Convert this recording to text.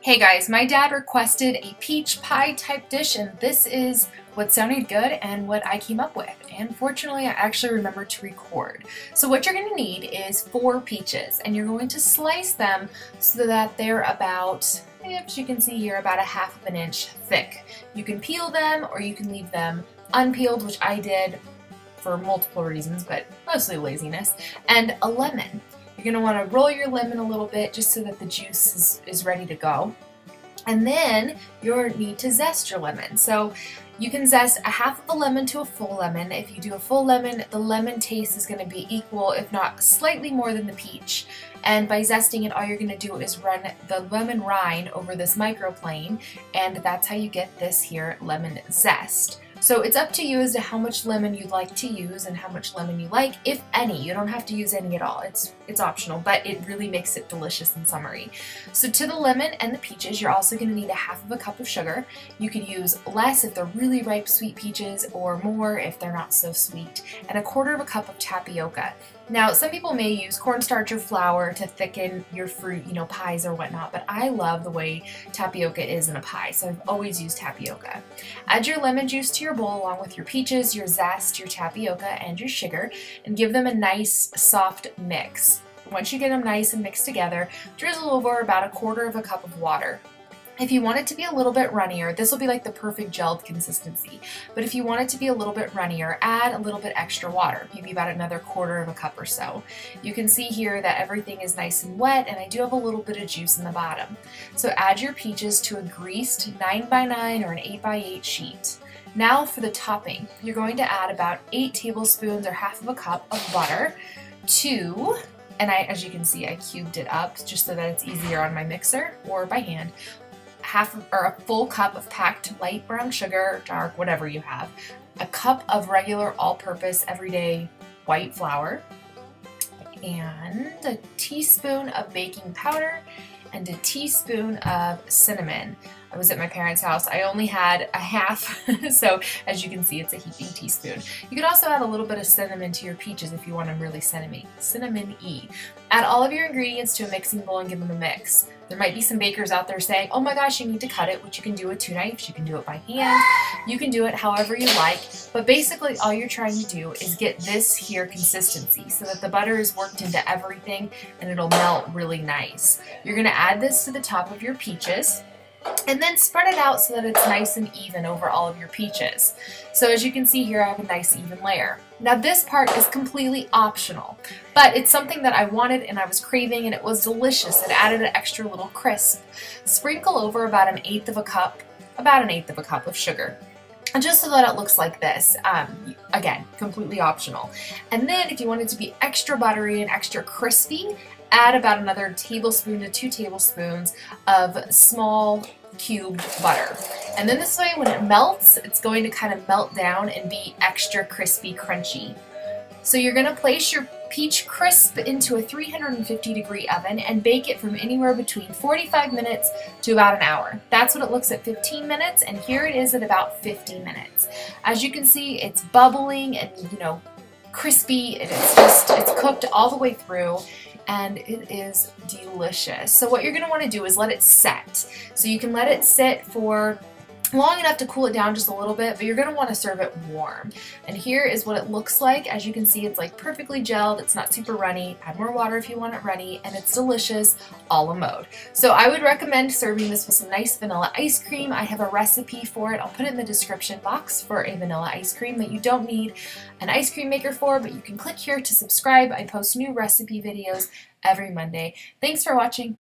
Hey guys, my dad requested a peach pie type dish and this is what sounded good and what I came up with. And fortunately, I actually remembered to record. So what you're going to need is four peaches and you're going to slice them so that they're about, as you can see here, about a half of an inch thick. You can peel them or you can leave them unpeeled, which I did for multiple reasons, but mostly laziness, and a lemon. You're going to want to roll your lemon a little bit just so that the juice is, is ready to go. And then you'll need to zest your lemon. So you can zest a half of a lemon to a full lemon. If you do a full lemon, the lemon taste is going to be equal, if not slightly more than the peach. And by zesting it, all you're going to do is run the lemon rind over this microplane, and that's how you get this here lemon zest. So it's up to you as to how much lemon you'd like to use and how much lemon you like, if any. You don't have to use any at all. It's it's optional, but it really makes it delicious and summery. So to the lemon and the peaches, you're also going to need a half of a cup of sugar. You could use less if they're really ripe sweet peaches or more if they're not so sweet, and a quarter of a cup of tapioca. Now, some people may use cornstarch or flour to thicken your fruit, you know, pies or whatnot, but I love the way tapioca is in a pie, so I've always used tapioca. Add your lemon juice to your bowl along with your peaches, your zest, your tapioca, and your sugar, and give them a nice soft mix. Once you get them nice and mixed together, drizzle over about a quarter of a cup of water. If you want it to be a little bit runnier, this will be like the perfect gelled consistency. But if you want it to be a little bit runnier, add a little bit extra water, maybe about another quarter of a cup or so. You can see here that everything is nice and wet and I do have a little bit of juice in the bottom. So add your peaches to a greased 9x9 or an 8x8 sheet. Now for the topping, you're going to add about 8 tablespoons or half of a cup of butter, to and I, as you can see, I cubed it up just so that it's easier on my mixer or by hand half or a full cup of packed light brown sugar, dark, whatever you have, a cup of regular all-purpose everyday white flour, and a teaspoon of baking powder and a teaspoon of cinnamon. I was at my parents' house. I only had a half, so as you can see, it's a heaping teaspoon. You could also add a little bit of cinnamon to your peaches if you want them really cinnamon, cinnamon-y. Add all of your ingredients to a mixing bowl and give them a mix. There might be some bakers out there saying, oh my gosh, you need to cut it, which you can do with two knives, you can do it by hand, you can do it however you like, but basically all you're trying to do is get this here consistency so that the butter is worked into everything and it'll melt really nice. You're going to add this to the top of your peaches and then spread it out so that it's nice and even over all of your peaches. So as you can see here, I have a nice even layer. Now this part is completely optional, but it's something that I wanted and I was craving and it was delicious. It added an extra little crisp. Sprinkle over about an eighth of a cup, about an eighth of a cup of sugar. And just so that it looks like this, um, again, completely optional. And then if you want it to be extra buttery and extra crispy, add about another tablespoon to two tablespoons of small cubed butter. And then this way when it melts, it's going to kind of melt down and be extra crispy crunchy. So you're going to place your peach crisp into a 350 degree oven and bake it from anywhere between 45 minutes to about an hour. That's what it looks at 15 minutes and here it is at about 50 minutes. As you can see it's bubbling and you know crispy and it's just it's cooked all the way through and it is delicious. So what you're going to want to do is let it set. So you can let it sit for long enough to cool it down just a little bit, but you're going to want to serve it warm. And here is what it looks like. As you can see, it's like perfectly gelled. It's not super runny. Add more water if you want it runny, and it's delicious a la mode. So I would recommend serving this with some nice vanilla ice cream. I have a recipe for it. I'll put it in the description box for a vanilla ice cream that you don't need an ice cream maker for, but you can click here to subscribe. I post new recipe videos every Monday. Thanks for watching.